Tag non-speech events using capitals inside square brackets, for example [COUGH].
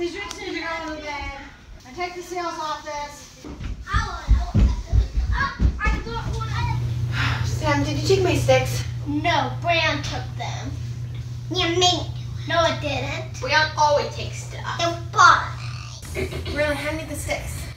these drinks need to go in the bag. I take the seals off this. Sam, did you take my sticks? No, Bran took them. Yeah, me. No, it didn't. We always takes stuff. The [CLEARS THROAT] ball. Really, hand me the sticks.